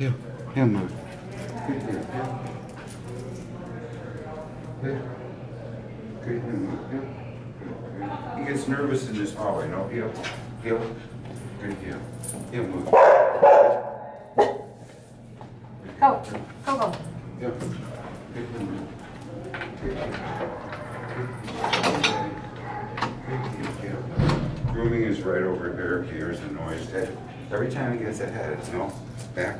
Heel. Heel move. Good heel. Heel. Heel. Good heel move. Heel. Good. Good. He gets nervous in this hallway. No heel. Heel. Good heel. Heel move. Go. Go, go. Heel. Good heel move. Good heel. Good heel. Heel. Grooming is right over here. He hears the noise. Head. Every time he gets ahead, it's no. Back.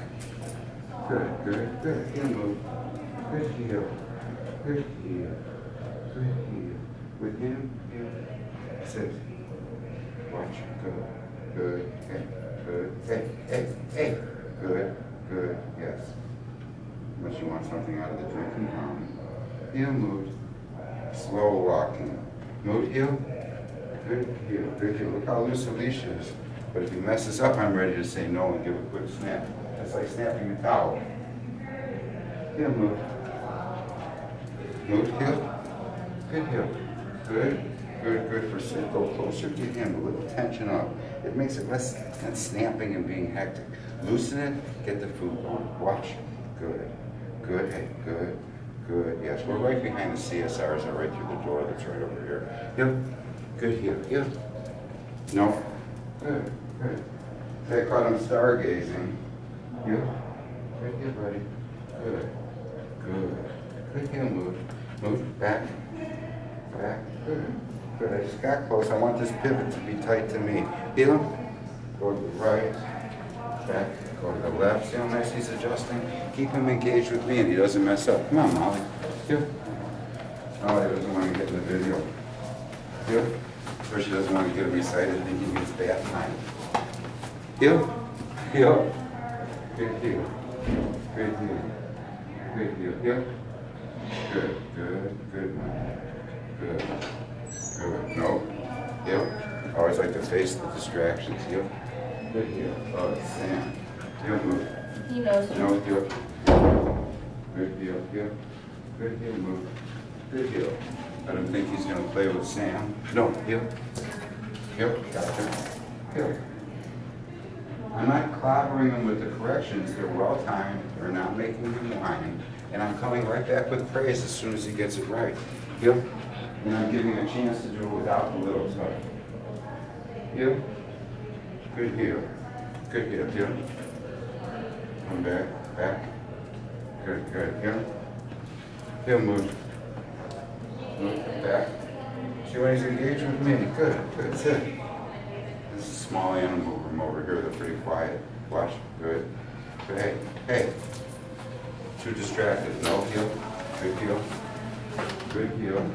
Good, good, good. Heel move. Good heel. Good heel. Good heel. With him, heel. Sit. Watch. Good. Good. Hey. Good. Hey. Hey. Hey. Good. Good. Yes. Unless you want something out of the drinking fountain. Heel moved. Slow walking. Move heel. Good heel. Good. Look how loose the leash is. But if he messes up, I'm ready to say no and give a quick snap. That's like snapping a towel. Heel move. Move heel. Good heel. Good. Good, good for sit. Go closer to him, a little tension up. It makes it less than snapping and being hectic. Loosen it, get the food. Watch. Good. Good. Hey, good. Good. Yes, we're right behind the CSRs and right through the door that's right over here. Yep. Good heel. Heel. No. Good. Good. They caught him stargazing. Good heel, buddy. Good. Good. Good heel move. Move. Back. Back. Good. Good. I just got close. I want this pivot to be tight to me. Heel. Go to the right. Back. Go to the left. See how nice he's adjusting? Keep him engaged with me and he doesn't mess up. Come on, Molly. Heel. Molly doesn't want to get in the video. Heel. Or she doesn't want to get him excited thinking it's bath time. Heel. Heel. Good heel. Good heel. Good heel. Heel. Good, good, good. Good. Good. No. Heel. Always like to face the distractions. Heel. Good heel. Oh, it's Sam. Heel move. He knows. No, heel. Good heel. Heel. Good heel move. Good heel. I don't think he's gonna play with Sam. No, heel. Heel. Gotcha. Heel. I'm not clobbering him with the corrections. They're well timed. They're not making him whine. And I'm coming right back with praise as soon as he gets it right. Heel. And I'm giving a chance to do it without the little touch. Heel. Good heel. Good heel. Heel. Come back. Back. Good, good. Heel. Heel move. Move back. See when he's engaged with me. Good, good. Sit. This is a small animal room over here. They're pretty quiet. Watch. Good. But hey, hey. Too distracted. No heel. Good heel. Good heel.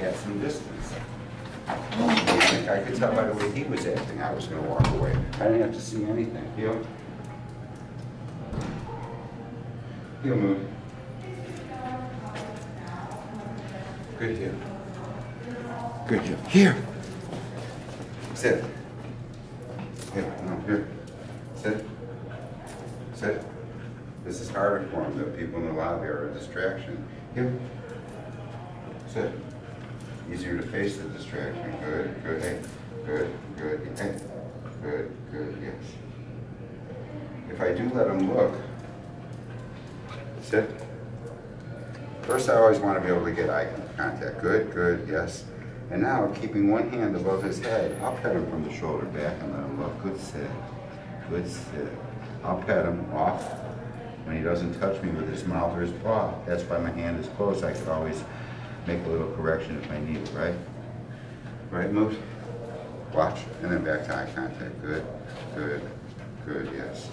Add some distance. I I could tell by the way he was acting, I was gonna walk away. I didn't have to see anything. Heel. Heel move. Good heel. Good heel. Here. Sit. Here, no, here. Sit. Sit. This is harder for him. The people in the lobby are a distraction. Here. Sit. Easier to face the distraction. Good, good, hey. Good, good, hey. Good, good, yes. If I do let him look, sit. First, I always want to be able to get eye contact. Good, good, yes. And now, keeping one hand above his head, I'll pet him from the shoulder back and let him look. Good sit. Good sit. I'll pet him off when he doesn't touch me with his mouth or his paw. That's why my hand is closed. I could always make a little correction if I need it, right? Right, move. Watch, and then back to eye contact. Good, good, good, yes.